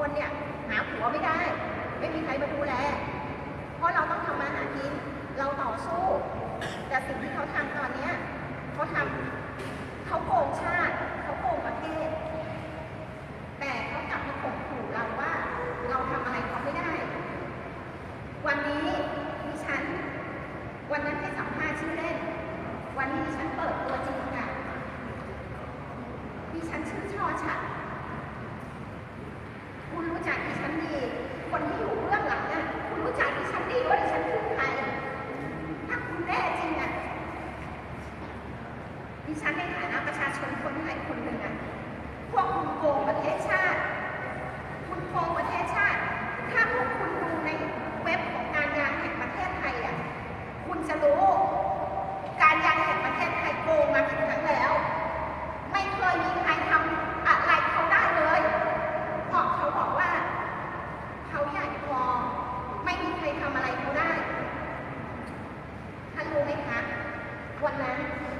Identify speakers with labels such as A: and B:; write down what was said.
A: คนเนี่ยหาผัวไม่ได้ ไม่มีใครมาดูแล เพราะเราต้องทำมาหากิน เราต่อสู้ แต่สิ่งที่เขาทำตอนนี้เขาทำเขาโกงชาติ เขาโกงประเทศ แต่เขากลับมาข่มขู่เราว่าเราทำอะไรเขาไม่ได้ วันนี้ดิฉัน วันนั้นที่สัมภาษณ์ชื่อเล่น วันนี้ดิฉันเปิดตัวจริงค่ะดิฉันชื่อชอชัน คนที่อยู่เบื้องหลังน่ะคุณรู้จักดิฉันดีว่าดิฉันคือใครถ้าคุณแน่จริงอะดิฉันในฐานะประชาชนคนไทยคนหนึ่งอะพวกคุณโกงประเทศชาติ วันนั้น